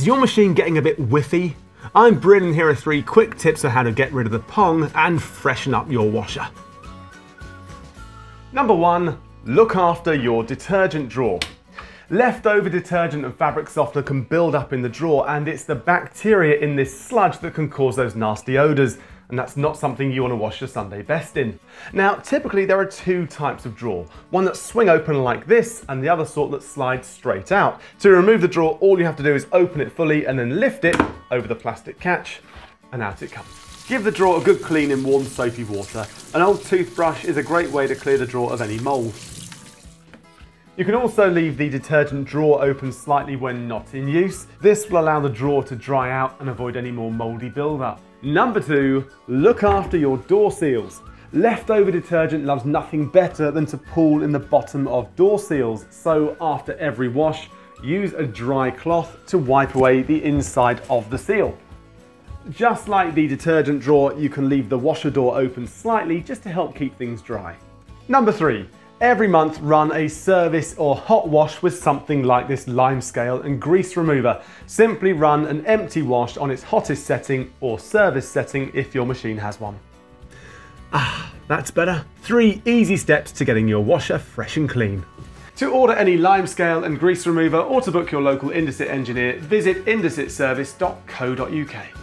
Is your machine getting a bit whiffy? I'm Bryn and here are three quick tips on how to get rid of the pong and freshen up your washer. Number one, look after your detergent drawer. Leftover detergent and fabric softener can build up in the drawer and it's the bacteria in this sludge that can cause those nasty odours and that's not something you want to wash your Sunday best in. Now, typically there are two types of drawer. One that swing open like this and the other sort that slides straight out. To remove the drawer, all you have to do is open it fully and then lift it over the plastic catch and out it comes. Give the drawer a good clean in warm soapy water. An old toothbrush is a great way to clear the drawer of any mould. You can also leave the detergent drawer open slightly when not in use. This will allow the drawer to dry out and avoid any more mouldy buildup. Number two, look after your door seals. Leftover detergent loves nothing better than to pool in the bottom of door seals, so after every wash, use a dry cloth to wipe away the inside of the seal. Just like the detergent drawer, you can leave the washer door open slightly just to help keep things dry. Number three, Every month run a service or hot wash with something like this lime scale and grease remover. Simply run an empty wash on its hottest setting or service setting if your machine has one. Ah, that's better. Three easy steps to getting your washer fresh and clean. To order any lime scale and grease remover or to book your local Indesit engineer, visit indesitservice.co.uk.